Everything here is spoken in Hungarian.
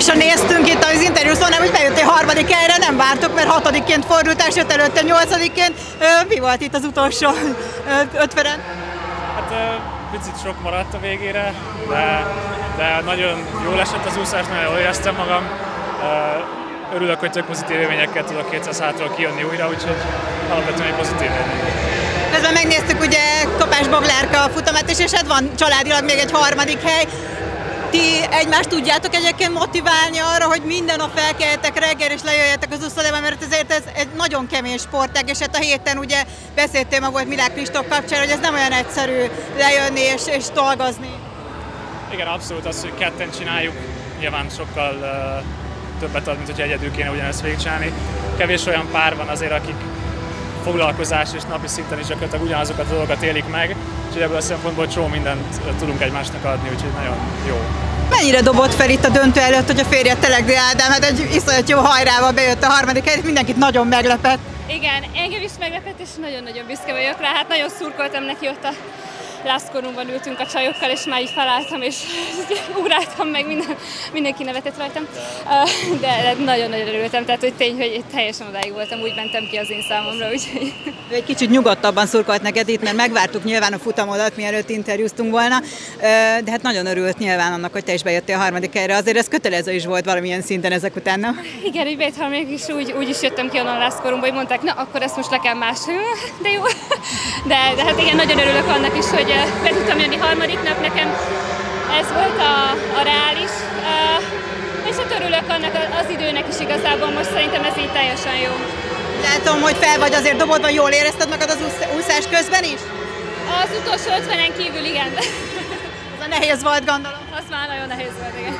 egymásra néztünk itt az interjúszon, nem, hogy bejöttél harmadik helyre, nem vártok, mert hatodikként fordultál, sőt előtte nyolcadikként. Mi volt itt az utolsó ötveren? Hát picit sok maradt a végére, de, de nagyon jól esett az úszás, nagyon jól éreztem magam. Örülök, hogy tök pozitív élményekkel tudok 200 hátról kijönni újra, úgyhogy alapvetően egy pozitív élmény. Közben megnéztük ugye Kapás Boglárka futamát is, és hát van családilag még egy harmadik hely. Ti egymást tudjátok egyébként motiválni arra, hogy minden nap felkeljetek reggel és lejöjjetek az úszodában, mert ezért ez egy nagyon kemény sportág, és hát a héten ugye beszéltél ma volt Milák Kristóf kapcsán, hogy ez nem olyan egyszerű lejönni és, és dolgozni. Igen, abszolút az, hogy ketten csináljuk, nyilván sokkal uh, többet ad, mint hogy egyedül kéne ugyanezt végigcsinálni. Kevés olyan pár van azért, akik foglalkozás és napi szinten is gyakorlatilag ugyanazokat a dolgokat élik meg, úgyhogy ebből a szempontból csó mindent tudunk egymásnak adni, úgyhogy nagyon jó. Mennyire dobott fel itt a döntő előtt, hogy a férje Telegdi Ádám, hát egy iszonyat jó hajrával bejött a harmadik helyet, mindenkit nagyon meglepett. Igen, engem is meglepett, és nagyon-nagyon büszke vagyok rá. Hát nagyon szurkoltam neki ott a lászkorunkban ültünk a csajokkal, és már így felálltam, és ugráltam meg, minden, mindenki nevetett rajtam. De nagyon-nagyon örültem, tehát hogy tény, hogy teljesen odáig voltam, úgy mentem ki az én számomra. Úgyhogy... Egy kicsit nyugodtabban szurkolt neked itt, mert megvártuk nyilván a futamodat, mielőtt interjúztunk volna, de hát nagyon örült nyilván annak, hogy te is bejöttél a harmadik helyre. Azért ez kötelező is volt valamilyen szinten ezek után, nem? Igen, így bejött harmadik, és úgy, úgy is jöttem ki onnan lászkoromba, hogy mondták, na akkor ezt most le kell más. De jó. De, de hát igen, nagyon örülök annak is, hogy be tudtam jönni harmadiknak, nekem ez volt a, a reális. És hát örülök annak az időnek is igazából, most szerintem ez így teljesen jó. Látom, hogy fel vagy azért dobodva, jól érezted magad az úszás közben is? Az utolsó 50-en kívül igen. az a nehéz volt, gondolom. Az már nagyon nehéz volt, igen.